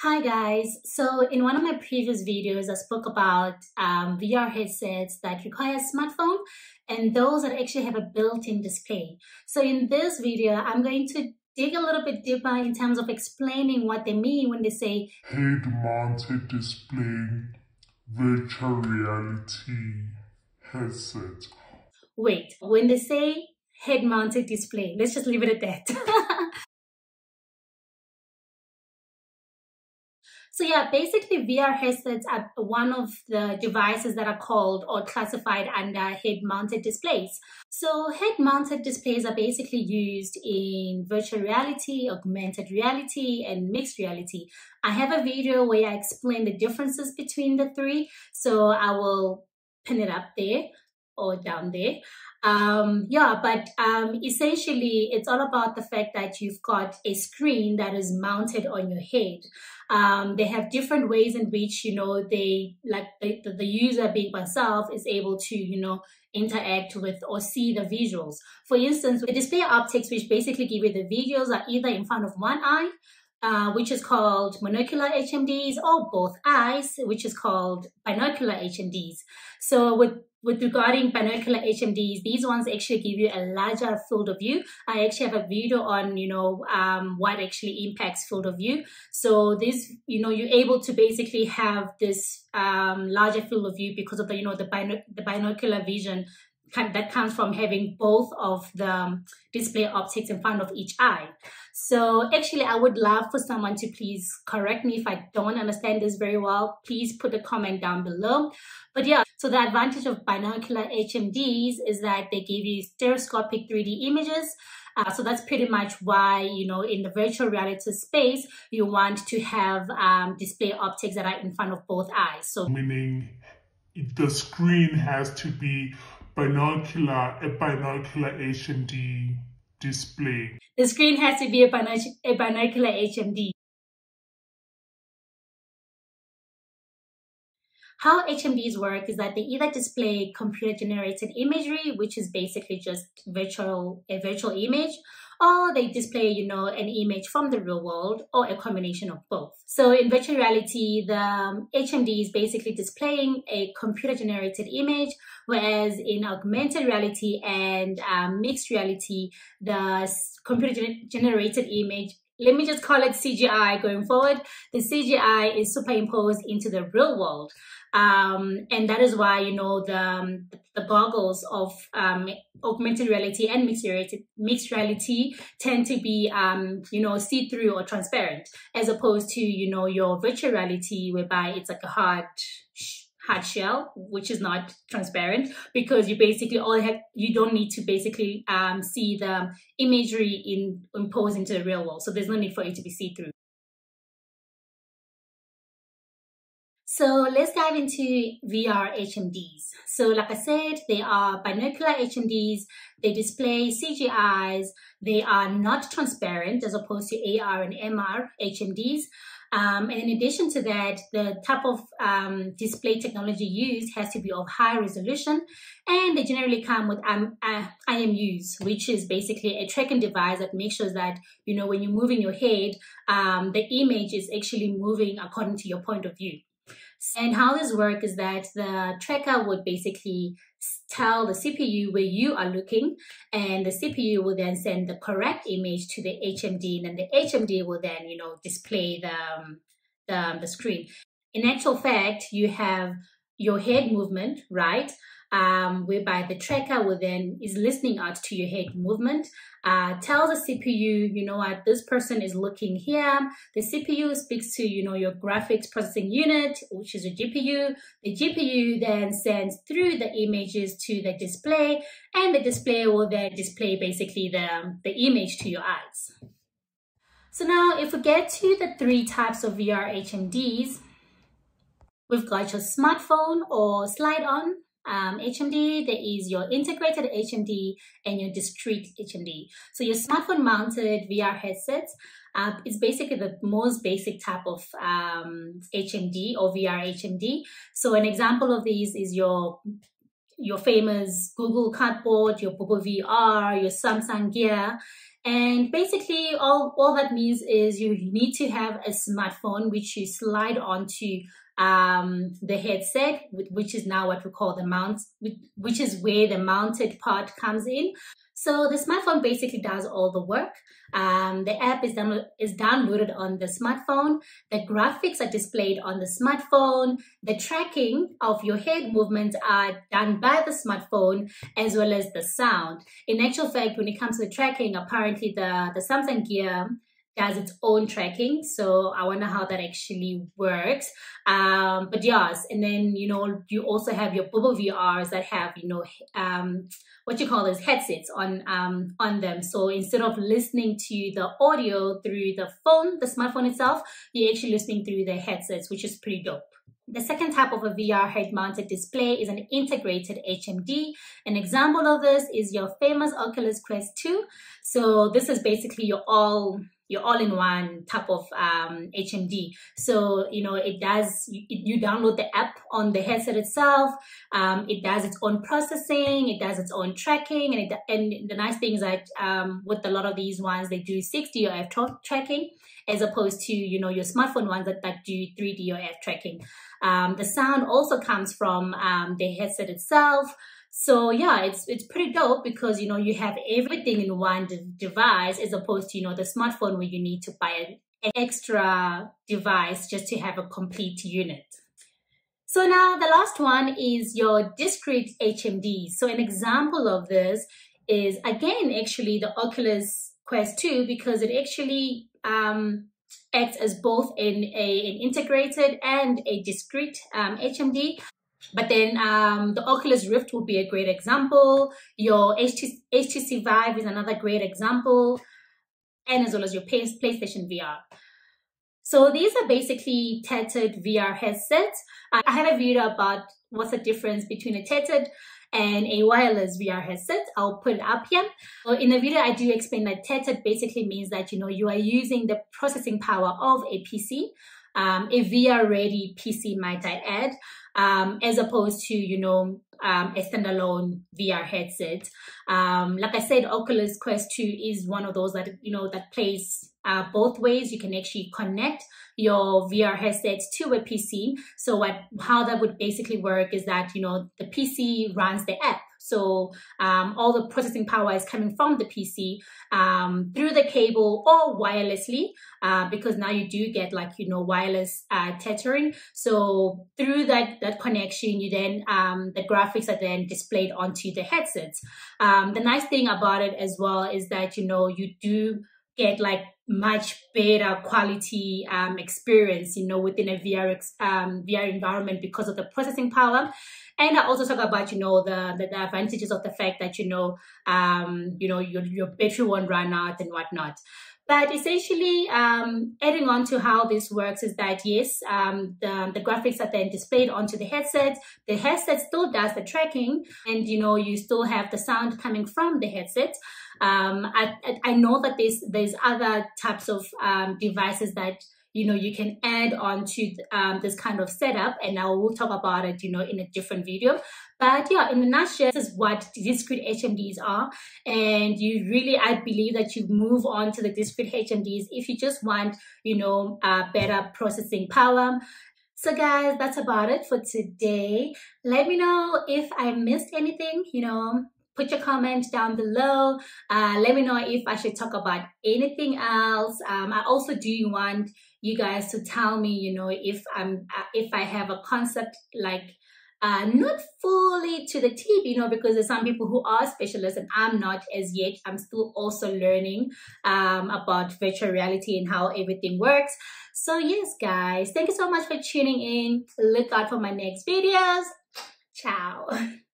Hi guys, so in one of my previous videos I spoke about um, VR headsets that require a smartphone and those that actually have a built-in display. So in this video I'm going to dig a little bit deeper in terms of explaining what they mean when they say head-mounted display virtual reality headset. Wait, when they say head-mounted display, let's just leave it at that. So yeah, basically VR headsets are one of the devices that are called or classified under head-mounted displays. So head-mounted displays are basically used in virtual reality, augmented reality, and mixed reality. I have a video where I explain the differences between the three, so I will pin it up there or down there. Um, yeah, but um, essentially, it's all about the fact that you've got a screen that is mounted on your head. Um, they have different ways in which you know they like the, the user being myself is able to you know interact with or see the visuals. For instance, the display optics, which basically give you the visuals, are either in front of one eye uh, which is called monocular HMDs, or both eyes, which is called binocular HMDs. So with with regarding binocular HMDs, these ones actually give you a larger field of view. I actually have a video on, you know, um, what actually impacts field of view. So this, you know, you're able to basically have this um, larger field of view because of the, you know, the, the binocular vision that comes from having both of the display optics in front of each eye. So actually, I would love for someone to please correct me if I don't understand this very well. Please put a comment down below. But yeah, so the advantage of binocular HMDs is that they give you stereoscopic 3D images. Uh, so that's pretty much why, you know, in the virtual reality space, you want to have um, display optics that are in front of both eyes. So meaning the screen has to be binocular, a binocular HMD display. The screen has to be a, binoc a binocular HMD. How HMDs work is that they either display computer generated imagery, which is basically just virtual a virtual image, or they display, you know, an image from the real world or a combination of both. So in virtual reality, the um, HMD is basically displaying a computer generated image, whereas in augmented reality and um, mixed reality, the computer generated image let me just call it CGI going forward. The CGI is superimposed into the real world. Um, and that is why, you know, the, um, the goggles of um, augmented reality and mixed reality, mixed reality tend to be, um, you know, see-through or transparent, as opposed to, you know, your virtual reality whereby it's like a hard hard shell, which is not transparent because you basically all have, you don't need to basically um, see the imagery in imposed into the real world. So there's no need for it to be see-through. So let's dive into VR HMDs. So like I said, they are binocular HMDs. They display CGIs. They are not transparent as opposed to AR and MR HMDs. Um, and in addition to that, the type of um, display technology used has to be of high resolution, and they generally come with um, uh, IMUs, which is basically a tracking device that makes sure that you know when you're moving your head, um, the image is actually moving according to your point of view. And how this works is that the tracker would basically tell the CPU where you are looking, and the CPU will then send the correct image to the HMD, and then the HMD will then, you know, display the, um, the, the screen. In actual fact, you have your head movement, right? Um, whereby the tracker will then is listening out to your head movement, uh, tells the CPU, you know what, this person is looking here. The CPU speaks to, you know, your graphics processing unit, which is a GPU. The GPU then sends through the images to the display, and the display will then display basically the, the image to your eyes. So now if we get to the three types of VR HMDs, we've got your smartphone or slide on, um, HMD, there is your integrated HMD and your discrete HMD. So your smartphone mounted VR headsets uh, is basically the most basic type of um, HMD or VR HMD. So an example of these is your your famous Google Cardboard, your Bobo VR, your Samsung Gear, And basically all, all that means is you need to have a smartphone which you slide onto um, the headset, which is now what we call the mount, which is where the mounted part comes in. So the smartphone basically does all the work. Um, the app is, down, is downloaded on the smartphone. The graphics are displayed on the smartphone. The tracking of your head movements are done by the smartphone as well as the sound. In actual fact, when it comes to tracking, apparently the, the Samsung Gear does its own tracking. So I wonder how that actually works. Um, but yes, and then, you know, you also have your Bobo VRs that have, you know, um, what you call as headsets on, um, on them. So instead of listening to the audio through the phone, the smartphone itself, you're actually listening through the headsets, which is pretty dope. The second type of a VR head-mounted display is an integrated HMD. An example of this is your famous Oculus Quest 2. So this is basically your all your all-in-one type of um, HMD. So, you know, it does, you, you, download the app on the headset itself. Um, it does its own processing. It does its own tracking. And, it, and the nice thing is that um, with a lot of these ones, they do 6DoF tracking as opposed to, you know, your smartphone ones that, that do 3DoF tracking. Um, the sound also comes from um, the headset itself. So yeah, it's it's pretty dope because you know you have everything in one device as opposed to you know the smartphone where you need to buy an extra device just to have a complete unit. So now the last one is your discrete HMD. So an example of this is again actually the Oculus Quest 2 because it actually um, acts as both an, a, an integrated and a discrete um, HMD. But then um, the Oculus Rift would be a great example. Your HTC, HTC Vive is another great example, and as well as your PlayStation VR. So these are basically tethered VR headsets. I have a video about what's the difference between a tethered and a wireless VR headset. I'll put it up here. So in the video, I do explain that tethered basically means that, you know, you are using the processing power of a PC, um, a VR ready PC might I add, um, as opposed to, you know, um, a standalone VR headset. Um, like I said, Oculus Quest 2 is one of those that, you know, that plays uh, both ways. You can actually connect your VR headset to a PC. So what, how that would basically work is that, you know, the PC runs the app. So um, all the processing power is coming from the PC um, through the cable or wirelessly uh, because now you do get like, you know, wireless uh, tethering. So through that, that connection, you then, um, the graphics are then displayed onto the headsets. Um, the nice thing about it as well is that, you know, you do get like much better quality um, experience, you know, within a VR um, VR environment because of the processing power. And I also talk about, you know, the, the, the advantages of the fact that, you know, um, you know, your, your battery won't run out and whatnot. But essentially, um, adding on to how this works is that yes, um, the, the graphics are then displayed onto the headset. The headset still does the tracking, and you know you still have the sound coming from the headset. Um, I, I know that there's there's other types of um, devices that you know, you can add on to um, this kind of setup and I will talk about it, you know, in a different video. But yeah, in the nutshell, this is what discrete HMDs are. And you really, I believe that you move on to the discrete HMDs if you just want, you know, uh, better processing power. So guys, that's about it for today. Let me know if I missed anything, you know, put your comment down below. Uh, let me know if I should talk about anything else. Um, I also do want you guys to tell me, you know, if I'm uh, if I have a concept like uh, not fully to the tip, you know, because there's some people who are specialists and I'm not as yet. I'm still also learning um, about virtual reality and how everything works. So yes, guys, thank you so much for tuning in. Look out for my next videos. Ciao.